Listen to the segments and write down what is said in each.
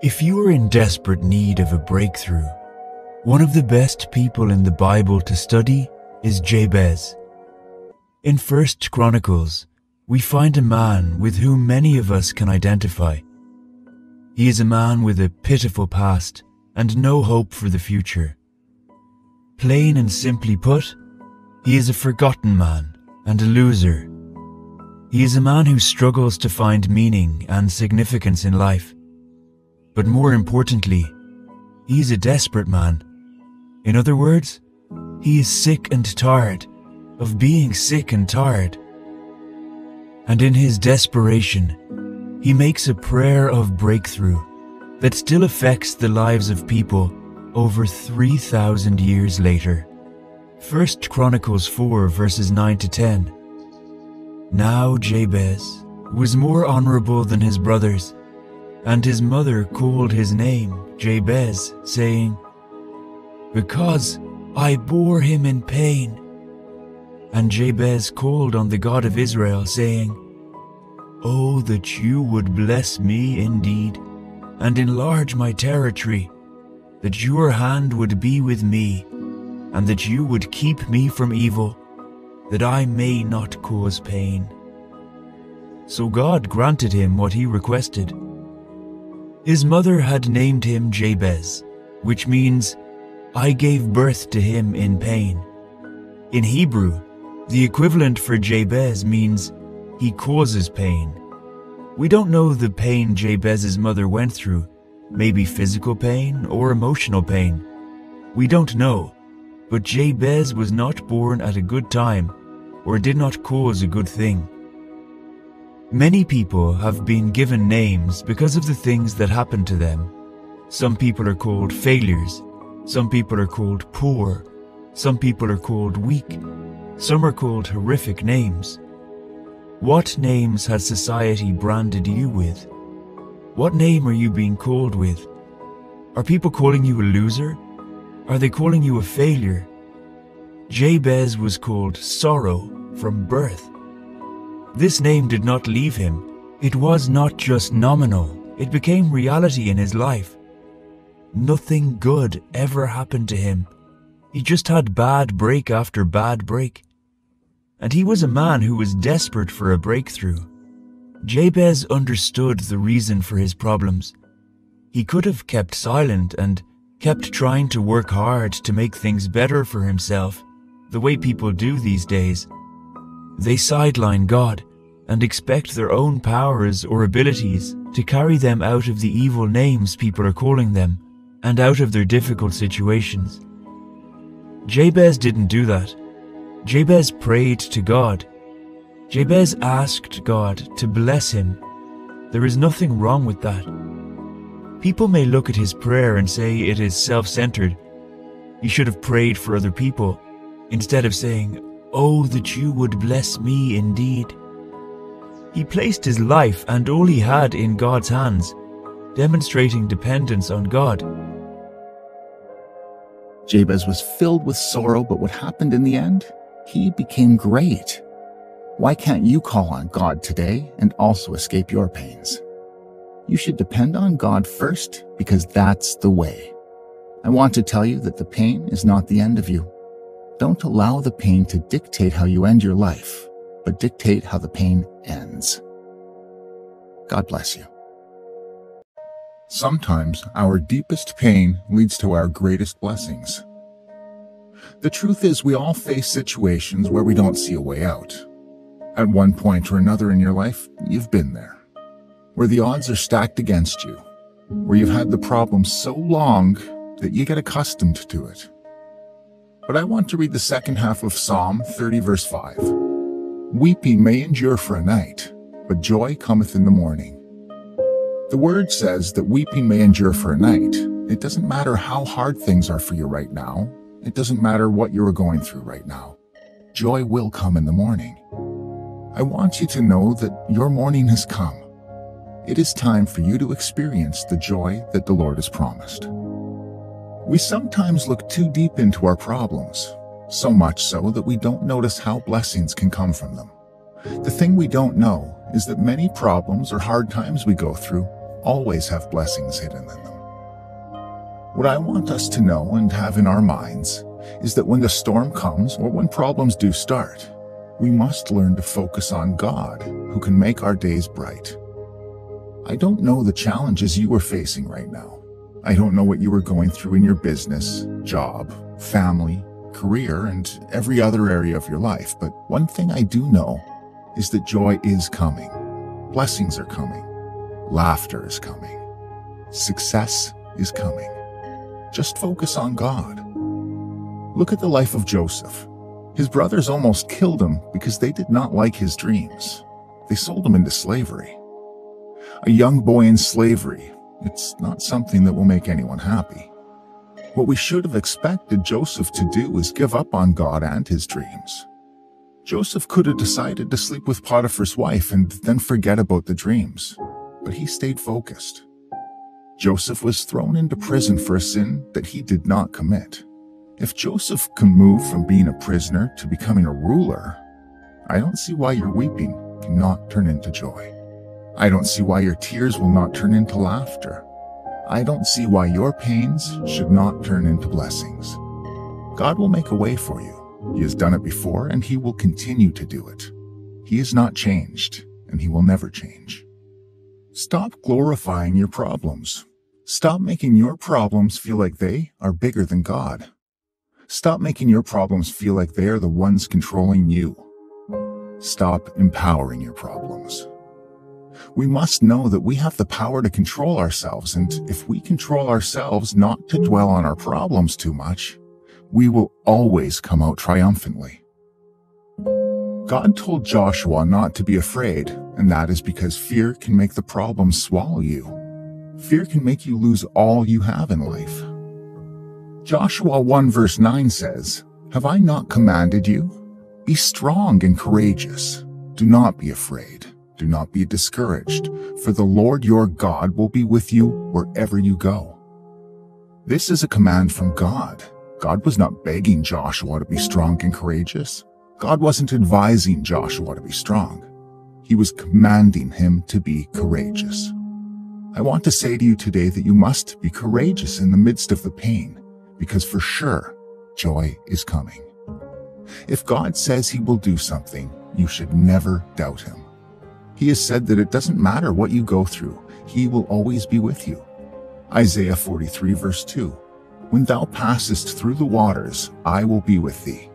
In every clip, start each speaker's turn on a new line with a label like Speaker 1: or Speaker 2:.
Speaker 1: If you are in desperate need of a breakthrough, one of the best people in the Bible to study is Jabez. In 1 Chronicles, we find a man with whom many of us can identify. He is a man with a pitiful past and no hope for the future. Plain and simply put, he is a forgotten man and a loser. He is a man who struggles to find meaning and significance in life. But more importantly, he is a desperate man. In other words, he is sick and tired of being sick and tired. And in his desperation, he makes a prayer of breakthrough that still affects the lives of people over 3,000 years later. 1 Chronicles 4 verses 9 to 10. Now Jabez was more honorable than his brothers and his mother called his name Jabez, saying, Because I bore him in pain. And Jabez called on the God of Israel, saying, Oh, that you would bless me indeed, and enlarge my territory, that your hand would be with me, and that you would keep me from evil, that I may not cause pain. So God granted him what he requested. His mother had named him Jabez, which means, I gave birth to him in pain. In Hebrew, the equivalent for Jabez means, he causes pain. We don't know the pain Jabez's mother went through, maybe physical pain or emotional pain. We don't know, but Jabez was not born at a good time or did not cause a good thing. Many people have been given names because of the things that happened to them. Some people are called failures. Some people are called poor. Some people are called weak. Some are called horrific names. What names has society branded you with? What name are you being called with? Are people calling you a loser? Are they calling you a failure? Jabez was called sorrow from birth. This name did not leave him. It was not just nominal, it became reality in his life. Nothing good ever happened to him. He just had bad break after bad break. And he was a man who was desperate for a breakthrough. Jabez understood the reason for his problems. He could have kept silent and kept trying to work hard to make things better for himself, the way people do these days. They sideline God and expect their own powers or abilities to carry them out of the evil names people are calling them and out of their difficult situations. Jabez didn't do that. Jabez prayed to God. Jabez asked God to bless him. There is nothing wrong with that. People may look at his prayer and say it is self-centered. He should have prayed for other people instead of saying, Oh, that you would bless me indeed. He placed his life and all he had in God's hands, demonstrating dependence on God.
Speaker 2: Jabez was filled with sorrow, but what happened in the end? He became great. Why can't you call on God today and also escape your pains? You should depend on God first because that's the way. I want to tell you that the pain is not the end of you. Don't allow the pain to dictate how you end your life but dictate how the pain ends. God bless you.
Speaker 3: Sometimes our deepest pain leads to our greatest blessings. The truth is we all face situations where we don't see a way out. At one point or another in your life, you've been there. Where the odds are stacked against you. Where you've had the problem so long that you get accustomed to it. But I want to read the second half of Psalm 30 verse 5. Weeping may endure for a night, but joy cometh in the morning. The word says that weeping may endure for a night. It doesn't matter how hard things are for you right now. It doesn't matter what you are going through right now. Joy will come in the morning. I want you to know that your morning has come. It is time for you to experience the joy that the Lord has promised. We sometimes look too deep into our problems so much so that we don't notice how blessings can come from them. The thing we don't know is that many problems or hard times we go through always have blessings hidden in them. What I want us to know and have in our minds is that when the storm comes or when problems do start, we must learn to focus on God, who can make our days bright. I don't know the challenges you are facing right now. I don't know what you are going through in your business, job, family, career, and every other area of your life, but one thing I do know is that joy is coming. Blessings are coming. Laughter is coming. Success is coming. Just focus on God. Look at the life of Joseph. His brothers almost killed him because they did not like his dreams. They sold him into slavery. A young boy in slavery, it's not something that will make anyone happy. What we should have expected Joseph to do is give up on God and his dreams. Joseph could have decided to sleep with Potiphar's wife and then forget about the dreams, but he stayed focused. Joseph was thrown into prison for a sin that he did not commit. If Joseph can move from being a prisoner to becoming a ruler, I don't see why your weeping cannot turn into joy. I don't see why your tears will not turn into laughter. I don't see why your pains should not turn into blessings. God will make a way for you. He has done it before and he will continue to do it. He is not changed and he will never change. Stop glorifying your problems. Stop making your problems feel like they are bigger than God. Stop making your problems feel like they are the ones controlling you. Stop empowering your problems. We must know that we have the power to control ourselves, and if we control ourselves not to dwell on our problems too much, we will always come out triumphantly. God told Joshua not to be afraid, and that is because fear can make the problem swallow you. Fear can make you lose all you have in life. Joshua 1 verse 9 says, Have I not commanded you? Be strong and courageous. Do not be afraid. Do not be discouraged, for the Lord your God will be with you wherever you go. This is a command from God. God was not begging Joshua to be strong and courageous. God wasn't advising Joshua to be strong. He was commanding him to be courageous. I want to say to you today that you must be courageous in the midst of the pain, because for sure, joy is coming. If God says he will do something, you should never doubt him. He has said that it doesn't matter what you go through, he will always be with you. Isaiah 43 verse 2 When thou passest through the waters, I will be with thee,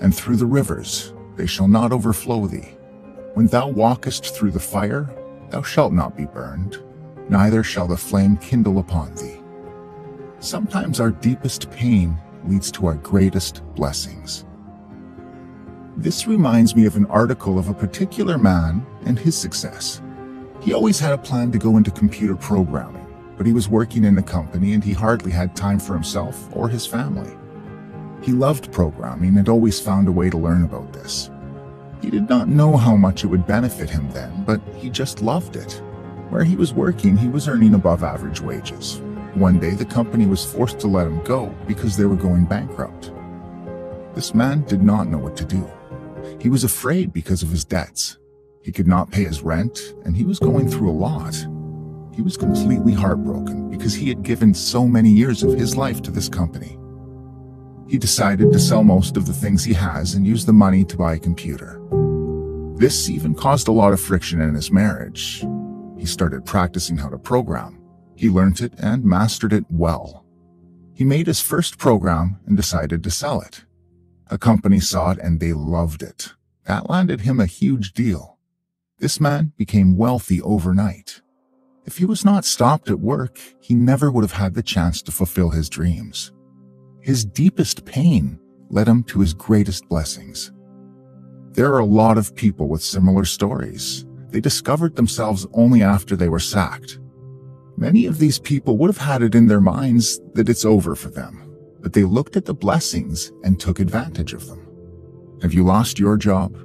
Speaker 3: and through the rivers, they shall not overflow thee. When thou walkest through the fire, thou shalt not be burned, neither shall the flame kindle upon thee. Sometimes our deepest pain leads to our greatest blessings. This reminds me of an article of a particular man and his success. He always had a plan to go into computer programming, but he was working in a company and he hardly had time for himself or his family. He loved programming and always found a way to learn about this. He did not know how much it would benefit him then, but he just loved it. Where he was working, he was earning above average wages. One day, the company was forced to let him go because they were going bankrupt. This man did not know what to do. He was afraid because of his debts. He could not pay his rent, and he was going through a lot. He was completely heartbroken because he had given so many years of his life to this company. He decided to sell most of the things he has and use the money to buy a computer. This even caused a lot of friction in his marriage. He started practicing how to program. He learned it and mastered it well. He made his first program and decided to sell it. A company saw it and they loved it. That landed him a huge deal. This man became wealthy overnight. If he was not stopped at work, he never would have had the chance to fulfill his dreams. His deepest pain led him to his greatest blessings. There are a lot of people with similar stories. They discovered themselves only after they were sacked. Many of these people would have had it in their minds that it's over for them, but they looked at the blessings and took advantage of them. Have you lost your job?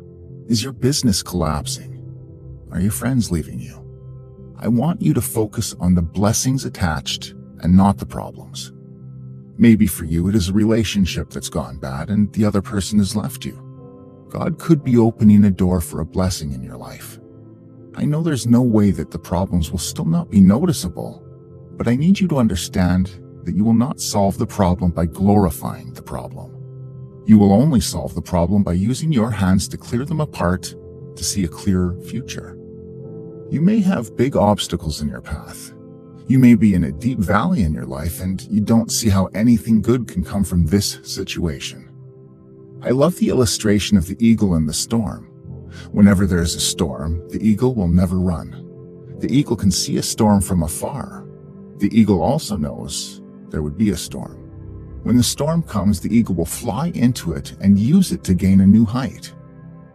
Speaker 3: Is your business collapsing? Are your friends leaving you? I want you to focus on the blessings attached and not the problems. Maybe for you it is a relationship that's gone bad and the other person has left you. God could be opening a door for a blessing in your life. I know there's no way that the problems will still not be noticeable, but I need you to understand that you will not solve the problem by glorifying the problem. You will only solve the problem by using your hands to clear them apart to see a clearer future. You may have big obstacles in your path. You may be in a deep valley in your life and you don't see how anything good can come from this situation. I love the illustration of the eagle in the storm. Whenever there is a storm, the eagle will never run. The eagle can see a storm from afar. The eagle also knows there would be a storm. When the storm comes, the eagle will fly into it and use it to gain a new height.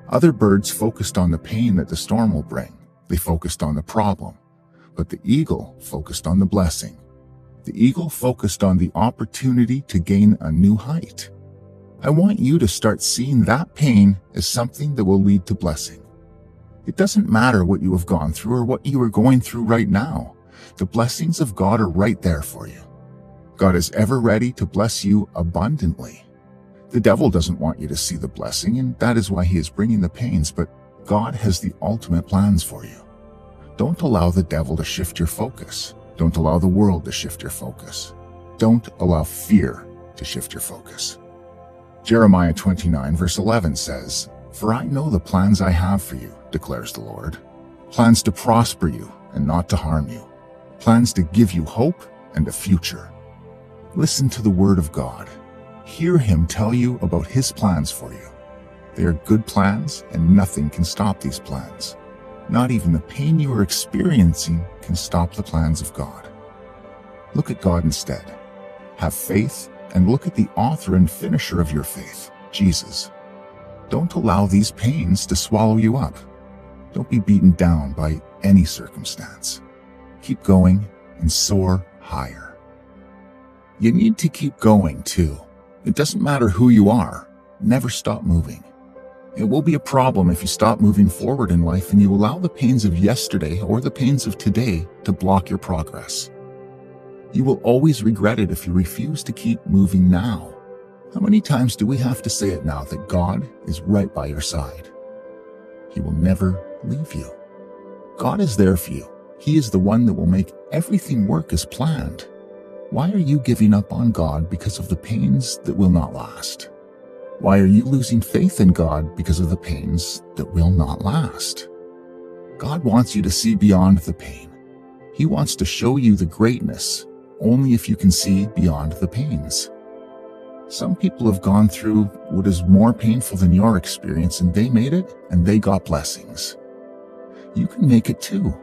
Speaker 3: Other birds focused on the pain that the storm will bring. They focused on the problem. But the eagle focused on the blessing. The eagle focused on the opportunity to gain a new height. I want you to start seeing that pain as something that will lead to blessing. It doesn't matter what you have gone through or what you are going through right now. The blessings of God are right there for you. God is ever ready to bless you abundantly. The devil doesn't want you to see the blessing, and that is why he is bringing the pains, but God has the ultimate plans for you. Don't allow the devil to shift your focus. Don't allow the world to shift your focus. Don't allow fear to shift your focus. Jeremiah 29 verse 11 says, For I know the plans I have for you, declares the Lord. Plans to prosper you and not to harm you. Plans to give you hope and a future. Listen to the word of God. Hear him tell you about his plans for you. They are good plans and nothing can stop these plans. Not even the pain you are experiencing can stop the plans of God. Look at God instead. Have faith and look at the author and finisher of your faith, Jesus. Don't allow these pains to swallow you up. Don't be beaten down by any circumstance. Keep going and soar higher. You need to keep going too. It doesn't matter who you are. Never stop moving. It will be a problem if you stop moving forward in life and you allow the pains of yesterday or the pains of today to block your progress. You will always regret it if you refuse to keep moving now. How many times do we have to say it now that God is right by your side? He will never leave you. God is there for you. He is the one that will make everything work as planned. Why are you giving up on God because of the pains that will not last? Why are you losing faith in God because of the pains that will not last? God wants you to see beyond the pain. He wants to show you the greatness only if you can see beyond the pains. Some people have gone through what is more painful than your experience and they made it and they got blessings. You can make it too.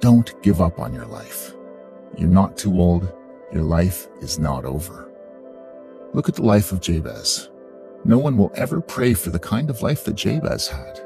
Speaker 3: Don't give up on your life. You're not too old. Your life is not over. Look at the life of Jabez. No one will ever pray for the kind of life that Jabez had.